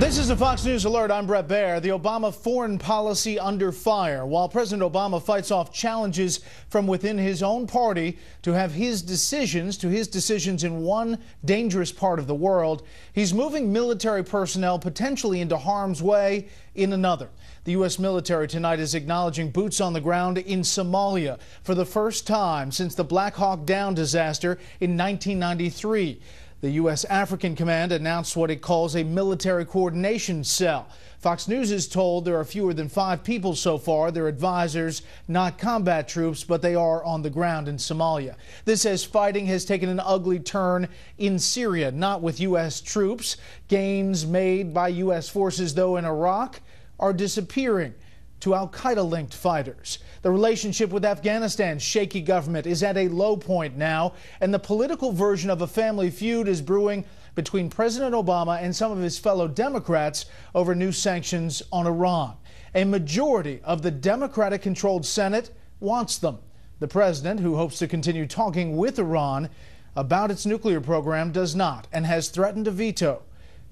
This is a Fox News alert. I'm Bret Baier. The Obama foreign policy under fire. While President Obama fights off challenges from within his own party to have his decisions to his decisions in one dangerous part of the world, he's moving military personnel potentially into harm's way in another. The U.S. military tonight is acknowledging boots on the ground in Somalia for the first time since the Black Hawk Down disaster in 1993. The U.S. African Command announced what it calls a military coordination cell. Fox News is told there are fewer than five people so far. They're advisors, not combat troops, but they are on the ground in Somalia. This says fighting has taken an ugly turn in Syria, not with U.S. troops. Gains made by U.S. forces, though, in Iraq are disappearing to Al Qaeda linked fighters. The relationship with Afghanistan's shaky government is at a low point now, and the political version of a family feud is brewing between President Obama and some of his fellow Democrats over new sanctions on Iran. A majority of the Democratic controlled Senate wants them. The president, who hopes to continue talking with Iran about its nuclear program, does not and has threatened a veto.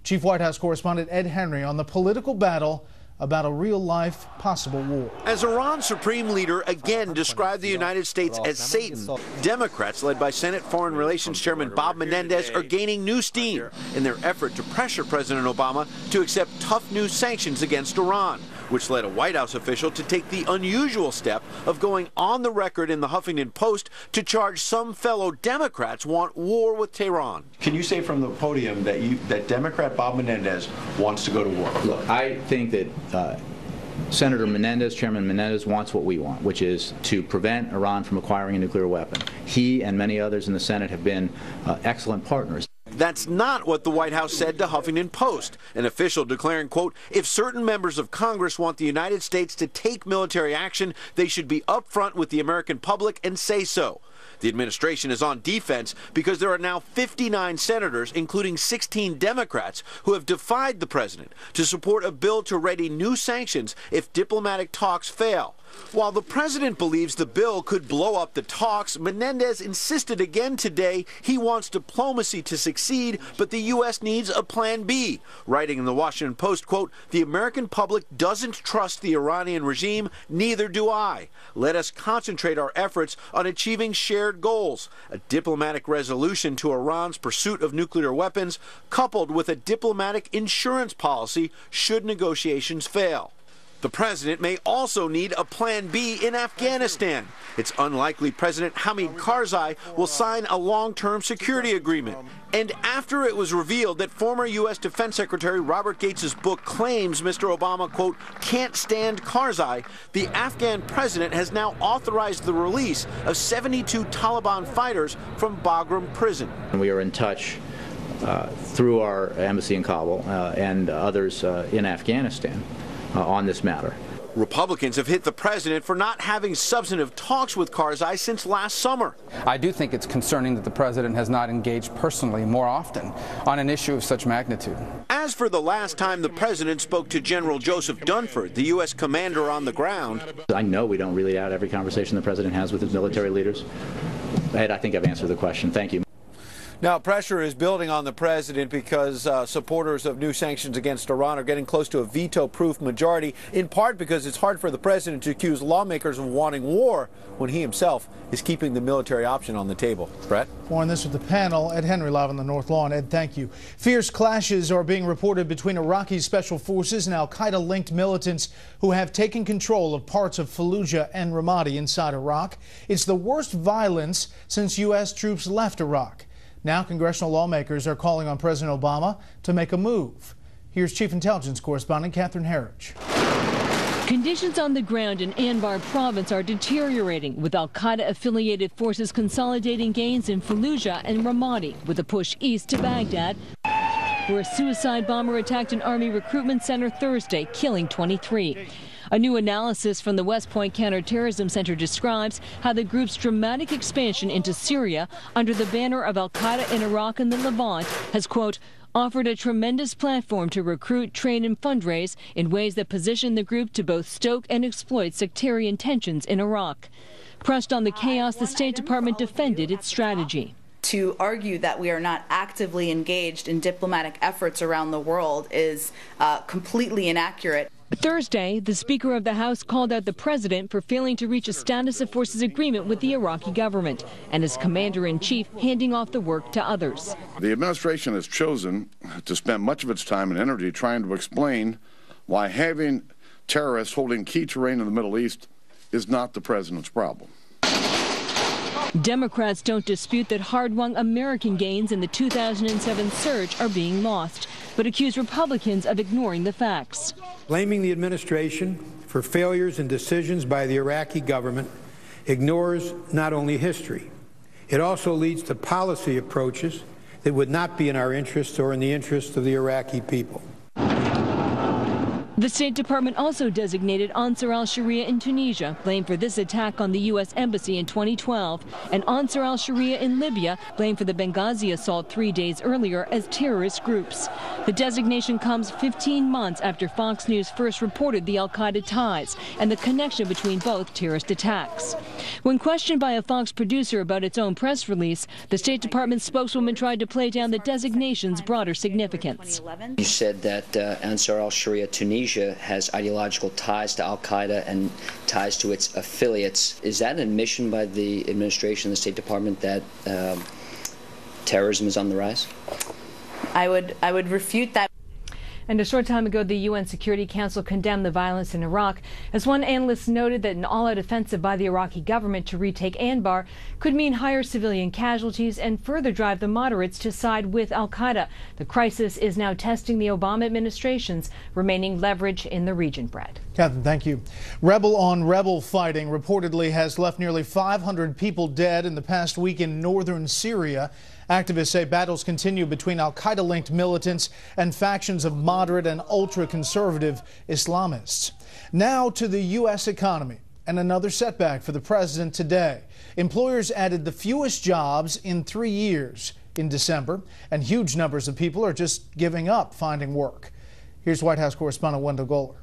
Chief White House correspondent Ed Henry on the political battle about a real life possible war. As Iran's supreme leader again described the United States as Satan, Democrats led by Senate Foreign Relations Chairman Bob Menendez are gaining new steam in their effort to pressure President Obama to accept tough new sanctions against Iran which led a White House official to take the unusual step of going on the record in the Huffington Post to charge some fellow Democrats want war with Tehran. Can you say from the podium that you that Democrat Bob Menendez wants to go to war? Look, I think that uh, Senator Menendez, Chairman Menendez, wants what we want, which is to prevent Iran from acquiring a nuclear weapon. He and many others in the Senate have been uh, excellent partners. That's not what the White House said to Huffington Post, an official declaring, quote, if certain members of Congress want the United States to take military action, they should be upfront with the American public and say so. The administration is on defense because there are now 59 senators, including 16 Democrats, who have defied the president to support a bill to ready new sanctions if diplomatic talks fail. While the president believes the bill could blow up the talks, Menendez insisted again today he wants diplomacy to succeed, but the U.S. needs a plan B. Writing in the Washington Post, quote, the American public doesn't trust the Iranian regime, neither do I. Let us concentrate our efforts on achieving shared goals, a diplomatic resolution to Iran's pursuit of nuclear weapons, coupled with a diplomatic insurance policy should negotiations fail. The president may also need a plan B in Afghanistan. It's unlikely President Hamid Karzai will sign a long-term security agreement. And after it was revealed that former U.S. Defense Secretary Robert Gates' book claims Mr. Obama, quote, can't stand Karzai, the Afghan president has now authorized the release of 72 Taliban fighters from Bagram prison. We are in touch uh, through our embassy in Kabul uh, and others uh, in Afghanistan uh, on this matter. Republicans have hit the president for not having substantive talks with Karzai since last summer. I do think it's concerning that the president has not engaged personally more often on an issue of such magnitude. As for the last time the president spoke to General Joseph Dunford, the U.S. commander on the ground, I know we don't really out every conversation the president has with his military leaders. Ed, I think I've answered the question. Thank you. Now, pressure is building on the president because uh, supporters of new sanctions against Iran are getting close to a veto proof majority, in part because it's hard for the president to accuse lawmakers of wanting war when he himself is keeping the military option on the table. Bret? More on this with the panel. Ed Henry live on the North Lawn. Ed, thank you. Fierce clashes are being reported between Iraqi special forces and al Qaeda linked militants who have taken control of parts of Fallujah and Ramadi inside Iraq. It's the worst violence since U.S. troops left Iraq. Now, congressional lawmakers are calling on President Obama to make a move. Here's Chief Intelligence Correspondent Catherine Herridge. Conditions on the ground in Anbar province are deteriorating, with al Qaeda affiliated forces consolidating gains in Fallujah and Ramadi, with a push east to Baghdad, where a suicide bomber attacked an army recruitment center Thursday, killing 23. A new analysis from the West Point Counterterrorism Center describes how the group's dramatic expansion into Syria under the banner of Al Qaeda in Iraq and the Levant has, quote, offered a tremendous platform to recruit, train, and fundraise in ways that position the group to both stoke and exploit sectarian tensions in Iraq. Pressed on the chaos, the State Department defended its strategy. to argue that we are not actively engaged in diplomatic efforts around the world is uh, completely inaccurate. Thursday, the Speaker of the House called out the president for failing to reach a status of forces agreement with the Iraqi government and his commander in chief handing off the work to others. The administration has chosen to spend much of its time and energy trying to explain why having terrorists holding key terrain in the Middle East is not the president's problem. Democrats don't dispute that hard-won American gains in the 2007 surge are being lost, but accuse Republicans of ignoring the facts. Blaming the administration for failures and decisions by the Iraqi government ignores not only history, it also leads to policy approaches that would not be in our interests or in the interests of the Iraqi people. The State Department also designated Ansar al-Sharia in Tunisia, blamed for this attack on the U.S. Embassy in 2012, and Ansar al-Sharia in Libya, blamed for the Benghazi assault three days earlier as terrorist groups. The designation comes 15 months after Fox News first reported the al-Qaeda ties and the connection between both terrorist attacks. When questioned by a Fox producer about its own press release, the State Department spokeswoman tried to play down the designation's broader significance. You said that uh, Ansar al-Sharia Tunisia Has ideological ties to Al Qaeda and ties to its affiliates. Is that an admission by the administration, the State Department, that um, terrorism is on the rise? I would I would refute that. And a short time ago, the UN Security Council condemned the violence in Iraq. As one analyst noted that an all-out offensive by the Iraqi government to retake Anbar could mean higher civilian casualties and further drive the moderates to side with al-Qaeda. The crisis is now testing the Obama administration's remaining leverage in the region, Bret. Catherine, thank you. Rebel on rebel fighting reportedly has left nearly 500 people dead in the past week in northern Syria. Activists say battles continue between al Qaeda linked militants and factions of moderate and ultra conservative Islamists. Now to the U.S. economy and another setback for the president today. Employers added the fewest jobs in three years in December, and huge numbers of people are just giving up finding work. Here's White House correspondent Wendell Goler.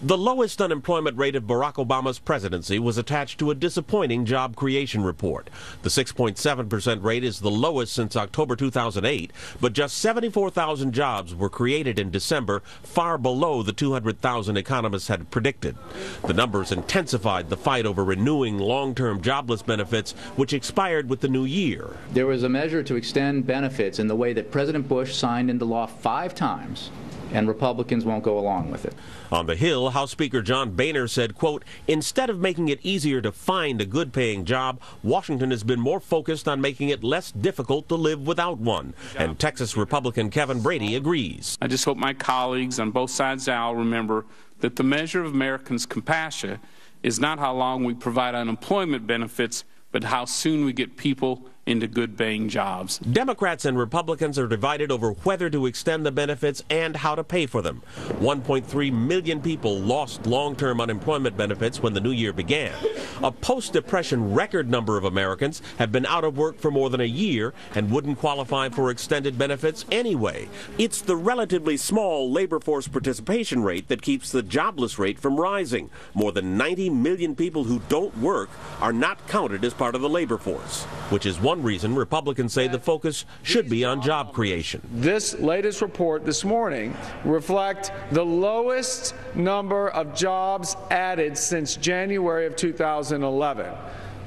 The lowest unemployment rate of Barack Obama's presidency was attached to a disappointing job creation report. The 6.7% rate is the lowest since October 2008, but just 74,000 jobs were created in December, far below the 200,000 economists had predicted. The numbers intensified the fight over renewing long-term jobless benefits, which expired with the new year. There was a measure to extend benefits in the way that President Bush signed into law five times and Republicans won't go along with it. On the Hill, House Speaker John Boehner said, quote, instead of making it easier to find a good paying job, Washington has been more focused on making it less difficult to live without one. And Texas Republican Kevin Brady agrees. I just hope my colleagues on both sides of the aisle remember that the measure of Americans' compassion is not how long we provide unemployment benefits, but how soon we get people into good paying jobs. Democrats and Republicans are divided over whether to extend the benefits and how to pay for them. 1.3 million people lost long term unemployment benefits when the new year began. A post depression record number of Americans have been out of work for more than a year and wouldn't qualify for extended benefits anyway. It's the relatively small labor force participation rate that keeps the jobless rate from rising. More than 90 million people who don't work are not counted as part of the labor force, which is one one reason Republicans say the focus should be on job creation. This latest report this morning reflect the lowest number of jobs added since January of 2011.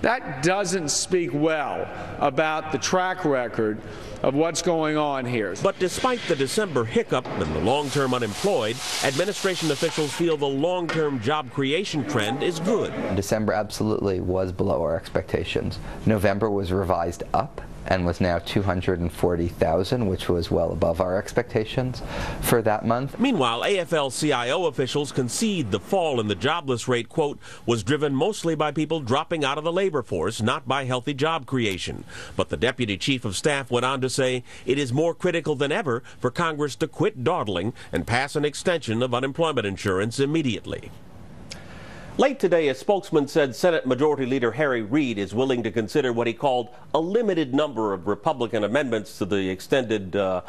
That doesn't speak well about the track record of what's going on here. But despite the December hiccup and the long-term unemployed, administration officials feel the long-term job creation trend is good. December absolutely was below our expectations. November was revised up and was now 240,000, which was well above our expectations for that month. Meanwhile, AFL-CIO officials concede the fall in the jobless rate, quote, was driven mostly by people dropping out of the labor force, not by healthy job creation. But the deputy chief of staff went on to say it is more critical than ever for Congress to quit dawdling and pass an extension of unemployment insurance immediately. Late today, a spokesman said Senate Majority Leader Harry Reid is willing to consider what he called a limited number of Republican amendments to the extended uh,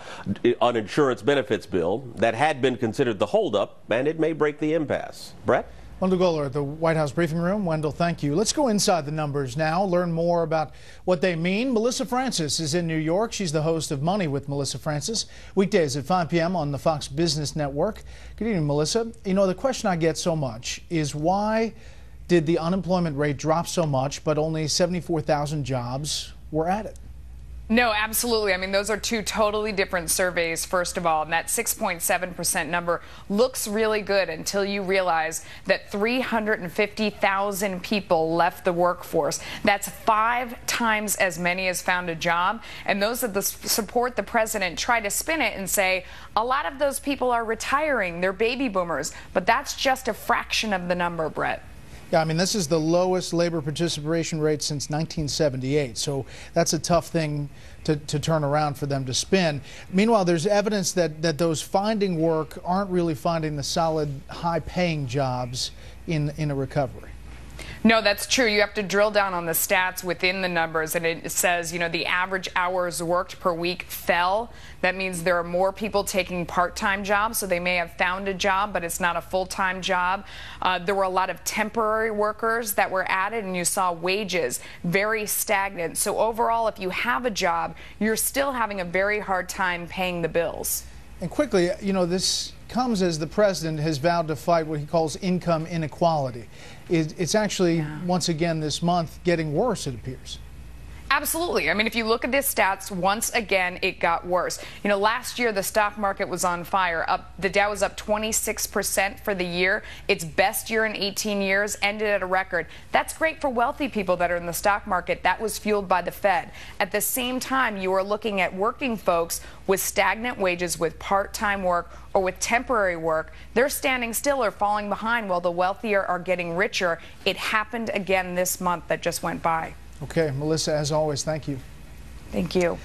uninsurance benefits bill that had been considered the holdup, and it may break the impasse. Bret? Wendell Goler at the White House briefing room. Wendell, thank you. Let's go inside the numbers now, learn more about what they mean. Melissa Francis is in New York. She's the host of Money with Melissa Francis, weekdays at 5 p.m. on the Fox Business Network. Good evening, Melissa. You know, the question I get so much is why did the unemployment rate drop so much, but only 74,000 jobs were added? No, absolutely. I mean, those are two totally different surveys, first of all. And that 6.7% number looks really good until you realize that 350,000 people left the workforce. That's five times as many as found a job. And those that support the president try to spin it and say a lot of those people are retiring, they're baby boomers. But that's just a fraction of the number, Bret. Yeah, I mean, this is the lowest labor participation rate since 1978. So that's a tough thing to, to turn around for them to spin. Meanwhile, there's evidence that, that those finding work aren't really finding the solid, high paying jobs in, in a recovery. No, that's true. You have to drill down on the stats within the numbers, and it says, you know, the average hours worked per week fell. That means there are more people taking part-time jobs, so they may have found a job, but it's not a full-time job. Uh, there were a lot of temporary workers that were added, and you saw wages very stagnant. So overall, if you have a job, you're still having a very hard time paying the bills. And quickly, you know, this comes as the president has vowed to fight what he calls income inequality. It's actually, yeah. once again this month, getting worse, it appears. Absolutely. I mean, if you look at the stats, once again, it got worse. You know, last year the stock market was on fire. Up, the Dow was up 26% for the year. Its best year in 18 years ended at a record. That's great for wealthy people that are in the stock market. That was fueled by the Fed. At the same time, you are looking at working folks with stagnant wages, with part-time work, or with temporary work. They're standing still or falling behind while the wealthier are getting richer. It happened again this month that just went by. Okay, Melissa, as always, thank you. Thank you.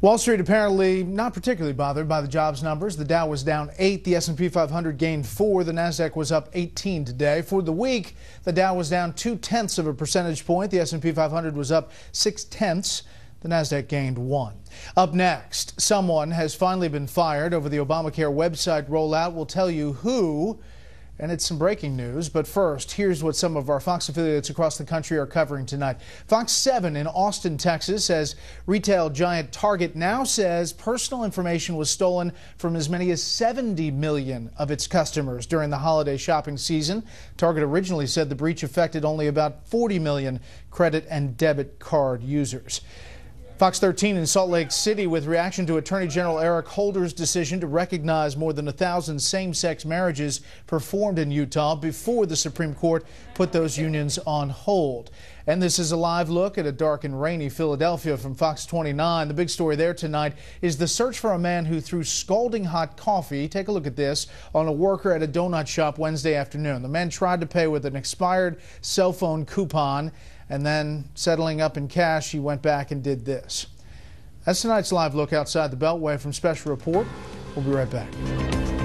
Wall Street apparently not particularly bothered by the jobs numbers. The Dow was down 8, the S&P 500 gained 4, the Nasdaq was up 18 today. For the week, the Dow was down 2 tenths of a percentage point, the S&P 500 was up 6 tenths. The Nasdaq gained 1. Up next, someone has finally been fired over the Obamacare website rollout. We'll tell you who and it's some breaking news, but first, here's what some of our Fox affiliates across the country are covering tonight. Fox 7 in Austin, Texas says retail giant Target now says personal information was stolen from as many as 70 million of its customers during the holiday shopping season. Target originally said the breach affected only about 40 million credit and debit card users. Fox 13 in Salt Lake City with reaction to Attorney General Eric Holder's decision to recognize more than a thousand same-sex marriages performed in Utah before the Supreme Court put those unions on hold. And this is a live look at a dark and rainy Philadelphia from Fox 29. The big story there tonight is the search for a man who threw scalding hot coffee, take a look at this, on a worker at a donut shop Wednesday afternoon. The man tried to pay with an expired cell phone coupon and then settling up in cash, he went back and did this. That's tonight's live look outside the Beltway from Special Report. We'll be right back.